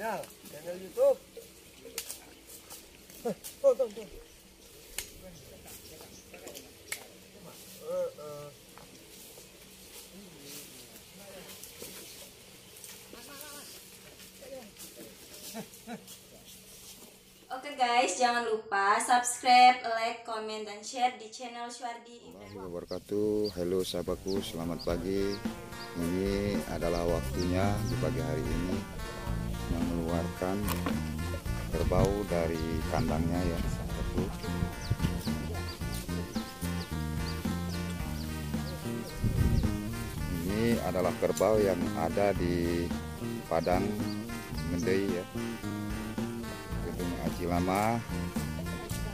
channel channel YouTube tuh tuh tuh Oke guys, jangan lupa subscribe, like, komen, dan share di channel Suardi. Assalamualaikum wabarakatuh. Halo sahabatku, selamat pagi. Ini adalah waktunya di pagi hari ini Mengeluarkan kerbau dari kandangnya ya sahabatku Ini adalah kerbau yang ada di Padang Mendei ya. Gedung Aji Lama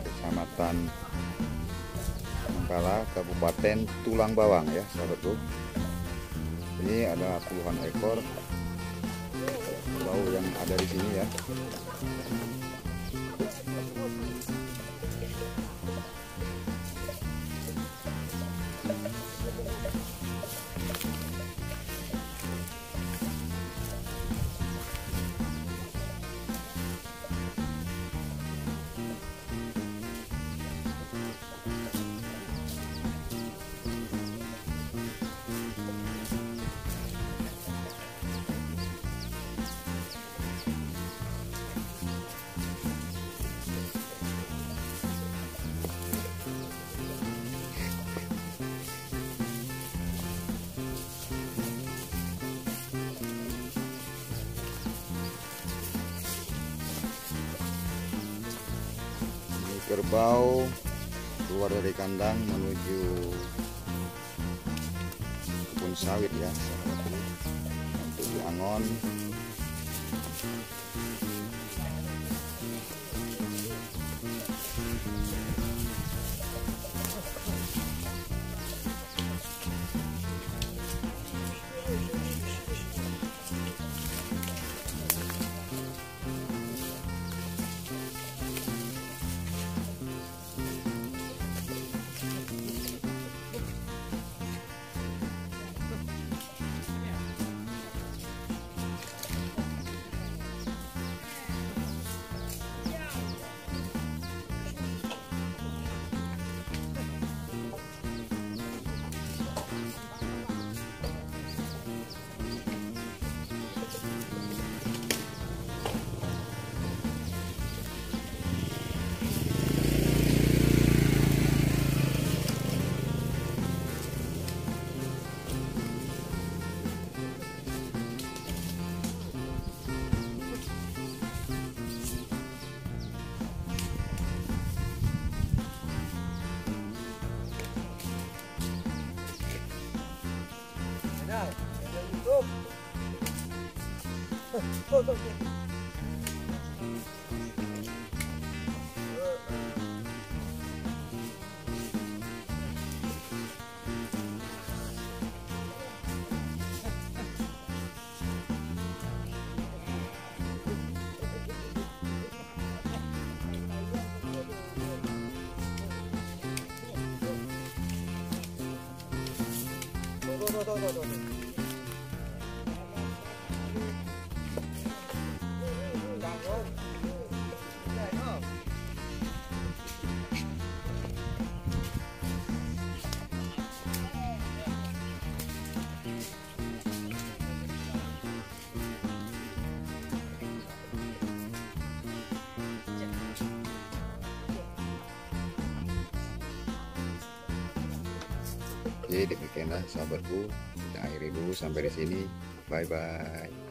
Kecamatan Mangkala Kabupaten Tulang Bawang ya sahabatku ini ada puluhan ekor bau yang ada di sini ya kerbau keluar dari kandang menuju kebun sawit ya untuk 더, 더, 더, 더, 더. Oke demikianlah sahabatku. Kita akhiri dulu sampai di sini. Bye bye